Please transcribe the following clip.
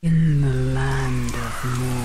In the land of more.